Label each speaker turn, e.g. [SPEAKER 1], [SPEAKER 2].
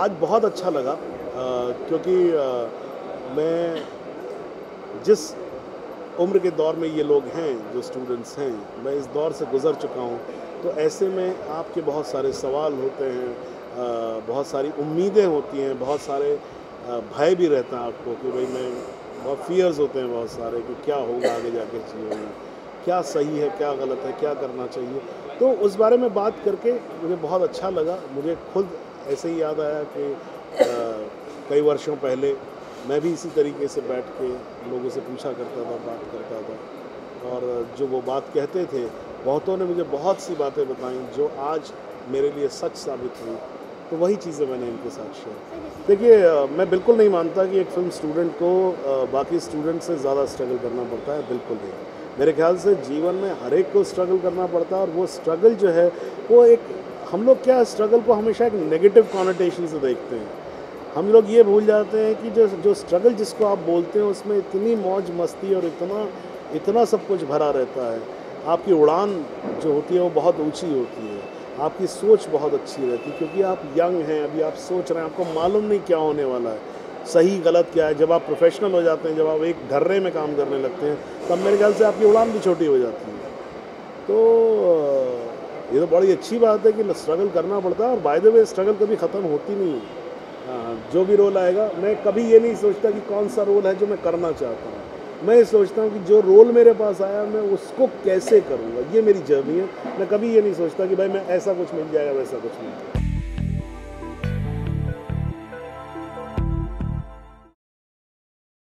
[SPEAKER 1] आज बहुत अच्छा लगा आ, क्योंकि आ, मैं जिस उम्र के दौर में ये लोग हैं जो स्टूडेंट्स हैं मैं इस दौर से गुज़र चुका हूँ। तो ऐसे में आपके बहुत सारे सवाल होते हैं आ, बहुत सारी उम्मीदें होती हैं बहुत सारे भय भी रहता है आपको कि भाई मैं बहुत फियर्स होते हैं बहुत सारे कि क्या होगा आगे जाके जीवन में क्या सही है क्या गलत है क्या करना चाहिए। तो उस बारे में बात करके मुझे बहुत अच्छा लगा मुझे खुद ऐसे ही याद आया कि कई वर्षों पहले मैं भी इसी तरीके से बैठ के लोगों से पूछा करता था, बात करता था। और जो वो बात कहते थे, बहुतों ने मुझे बहुत सी बातें बताई जो आज मेरे लिए सच साबित हुई। तो वही चीज़ें मैंने इनके साथ शेयर देखिए मैं बिल्कुल नहीं मानता कि एक फ़िल्म स्टूडेंट को बाकी स्टूडेंट से ज़्यादा स्ट्रगल करना पड़ता है। बिल्कुल नहीं। मेरे ख्याल से जीवन में हर एक को स्ट्रगल करना पड़ता है और वो स्ट्रगल जो है, वो एक हम लोग क्या स्ट्रगल को हमेशा एक नेगेटिव कॉनोटेशन से देखते हैं। हम लोग ये भूल जाते हैं कि जो जो स्ट्रगल जिसको आप बोलते हैं, उसमें इतनी मौज मस्ती और इतना इतना सब कुछ भरा रहता है। आपकी उड़ान जो होती है, वो बहुत ऊँची होती है। आपकी सोच बहुत अच्छी रहती है, क्योंकि आप यंग हैं, अभी आप सोच रहे हैं, आपको मालूम नहीं क्या होने वाला है। सही गलत क्या है? जब आप प्रोफेशनल हो जाते हैं, जब आप एक ढर्रे में काम करने लगते हैं, तब मेरे ख्याल से आपकी उड़ान भी छोटी हो जाती है। तो ये तो बड़ी अच्छी बात है कि स्ट्रगल करना पड़ता है और बाय द वे स्ट्रगल कभी ख़त्म होती नहीं है। हाँ, जो भी रोल आएगा मैं कभी ये नहीं सोचता कि कौन सा रोल है जो मैं करना चाहता हूँ। मैं ये सोचता हूँ कि जो रोल मेरे पास आया मैं उसको कैसे करूँगा? ये मेरी जर्नी है। मैं कभी ये नहीं सोचता कि भाई मैं ऐसा कुछ मिल जाएगा वैसा कुछ मिल जाएगा